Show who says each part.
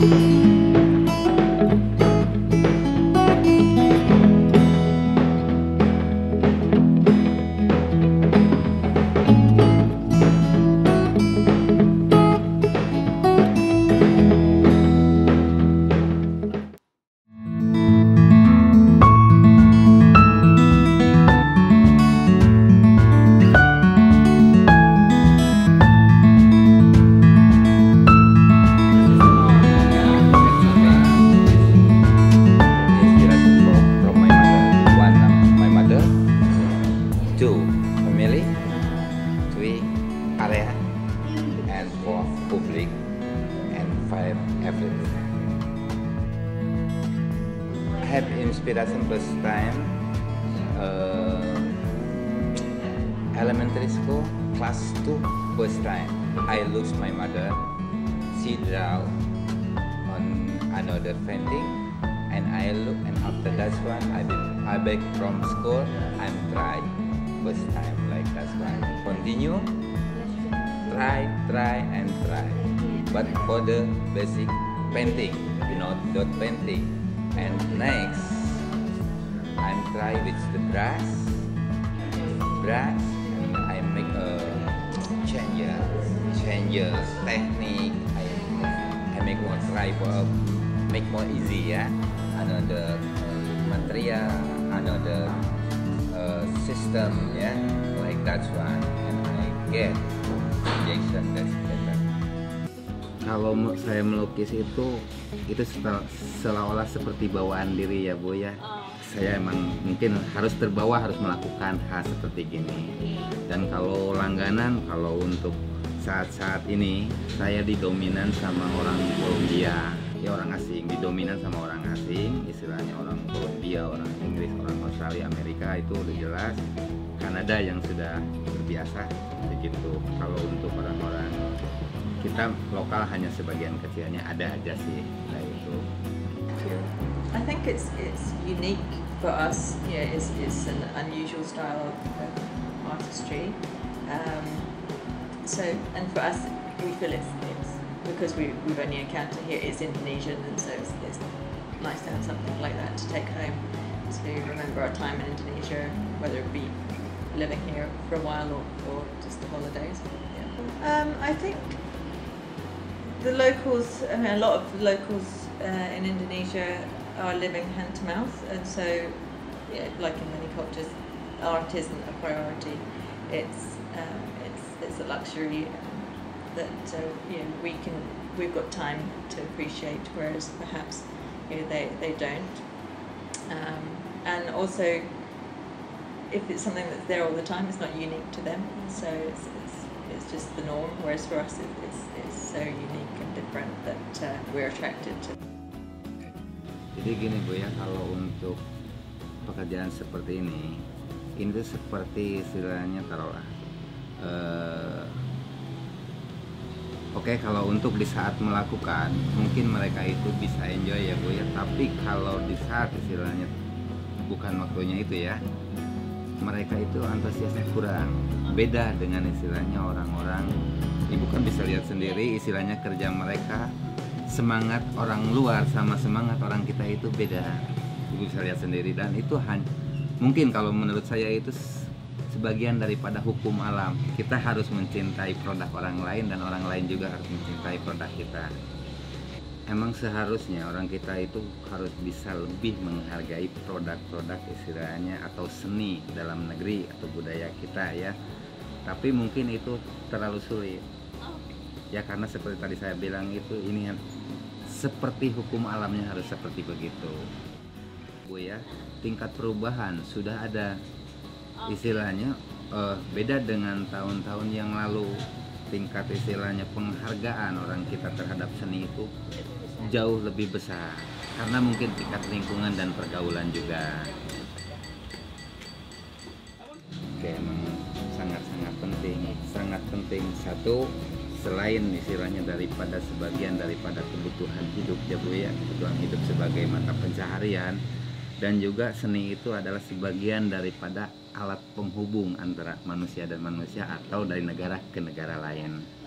Speaker 1: 一。Two, family. Three, area. And four, public. And five, everything. I have inspiration first time. Uh, elementary school, class two, first time. I lose my mother. She draw on another painting and I look and after that one I be, I back from school I'm try first time like that one continue. Try try and try. But for the basic painting you know dot painting. And next I'm try with the brush. Brush. And I make a changes changes technique. I, I make more try for make more easy ya another uh, material another uh, system ya. Like that one and I get Jason that's better.
Speaker 2: Kalau saya melukis itu itu seolah-olah seperti bawaan diri ya bu ya. Saya emang mungkin harus terbawa harus melakukan hal seperti gini. Dan kalau langganan kalau untuk saat-saat ini saya didominan sama orang Kolombia ya orang asing didominan sama orang asing istilahnya orang Kolombia orang Inggris orang Australia Amerika itu udah jelas Kanada yang sudah terbiasa begitu kalau untuk orang-orang kita lokal hanya sebagian kecilnya ada aja sih nah itu
Speaker 3: I think it's it's unique for us. Yeah, it's, it's an unusual style of, artistry. Um, so, and for us, we feel it's, it's because we, we've only encountered here it's Indonesian, and so it's, it's nice to have something like that to take home to remember our time in Indonesia, whether it be living here for a while or, or just the holidays. Yeah. Um, I think the locals, I mean, a lot of locals uh, in Indonesia are living hand to mouth, and so, yeah, like in many cultures, art isn't a priority. It's um, it's it's a luxury that uh, you know we can we've got time to appreciate, whereas perhaps you know they they don't. Um, and also, if it's something that's there all the time, it's not unique to them. So it's it's, it's just the norm. Whereas for us, it, it's it's so unique and different that uh, we're attracted to.
Speaker 2: jadi gini bu ya kalau untuk pekerjaan seperti ini ini seperti istilahnya taruhlah eh, oke kalau untuk di saat melakukan mungkin mereka itu bisa enjoy ya bu ya. Tapi kalau di saat istilahnya bukan waktunya itu ya mereka itu antusiasnya kurang. Beda dengan istilahnya orang-orang ibu kan bisa lihat sendiri istilahnya kerja mereka semangat orang luar sama semangat orang kita itu beda. Ibu bisa lihat sendiri dan itu han- mungkin kalau menurut saya itu sebagian daripada hukum alam. Kita harus mencintai produk orang lain dan orang lain juga harus mencintai produk kita. Emang seharusnya orang kita itu harus bisa lebih menghargai produk-produk istilahnya atau seni dalam negeri atau budaya kita ya. Tapi mungkin itu terlalu sulit. Ya karena seperti tadi saya bilang itu ini seperti hukum alamnya harus seperti begitu. Bu ya tingkat perubahan sudah ada istilahnya eh, beda dengan tahun-tahun yang lalu. Tingkat istilahnya penghargaan orang kita terhadap seni itu jauh lebih besar. Karena mungkin tingkat lingkungan dan pergaulan juga. Oke emang sangat-sangat penting. Sangat penting. Satu selain istilahnya daripada sebagian daripada kebutuhan hidup ya bu ya kebutuhan hidup sebagai mata pencaharian dan juga seni itu adalah sebagian daripada alat penghubung antara manusia dan manusia atau dari negara ke negara lain